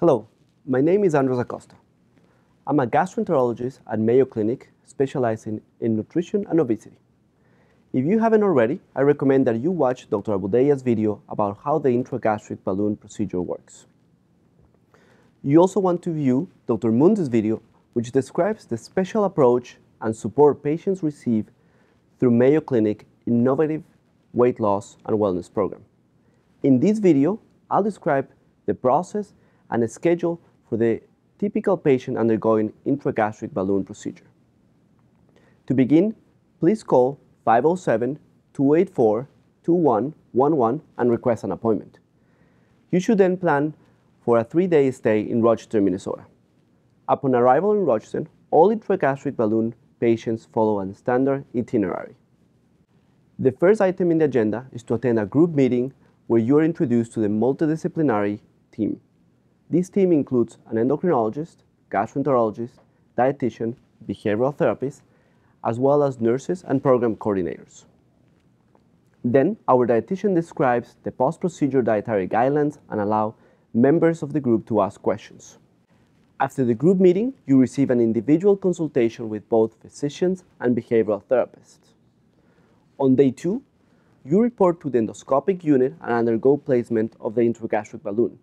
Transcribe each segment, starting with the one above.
Hello, my name is Andres Acosta. I'm a gastroenterologist at Mayo Clinic specializing in nutrition and obesity. If you haven't already, I recommend that you watch Dr. Abu Dayyeh's video about how the intragastric balloon procedure works. You also want to view Dr. Mundi's video, which describes the special approach and support patients receive through Mayo Clinic innovative weight loss and wellness program. In this video, I'll describe the process and a schedule for the typical patient undergoing intragastric balloon procedure. To begin, please call 507-284-2111 and request an appointment. You should then plan for a three-day stay in Rochester, Minnesota. Upon arrival in Rochester, all intragastric balloon patients follow a standard itinerary. The first item in the agenda is to attend a group meeting where you are introduced to the multidisciplinary team. This team includes an endocrinologist, gastroenterologist, dietitian, behavioral therapist, as well as nurses and program coordinators. Then, our dietitian describes the post-procedure dietary guidelines and allow members of the group to ask questions. After the group meeting, you receive an individual consultation with both physicians and behavioral therapists. On day two, you report to the endoscopic unit and undergo placement of the intragastric balloon.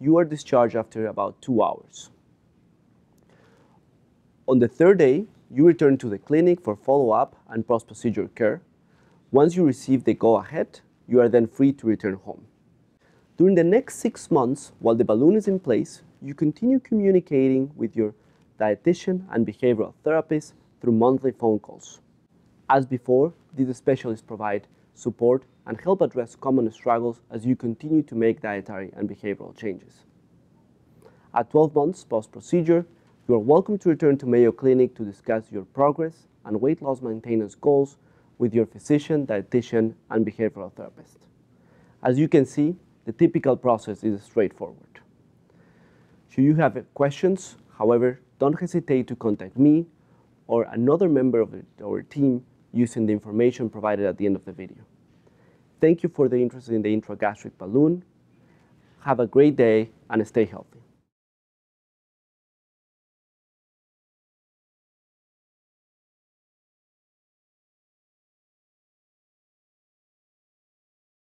You are discharged after about two hours. On the third day, you return to the clinic for follow-up and post-procedure care. Once you receive the go-ahead, you are then free to return home. During the next six months, while the balloon is in place, you continue communicating with your dietitian and behavioral therapist through monthly phone calls. As before, these specialists provide support, and help address common struggles as you continue to make dietary and behavioral changes. At 12 months post-procedure, you are welcome to return to Mayo Clinic to discuss your progress and weight loss maintenance goals with your physician, dietitian, and behavioral therapist. As you can see, the typical process is straightforward. Should you have questions, however, don't hesitate to contact me or another member of our team using the information provided at the end of the video. Thank you for the interest in the intragastric balloon. Have a great day and stay healthy.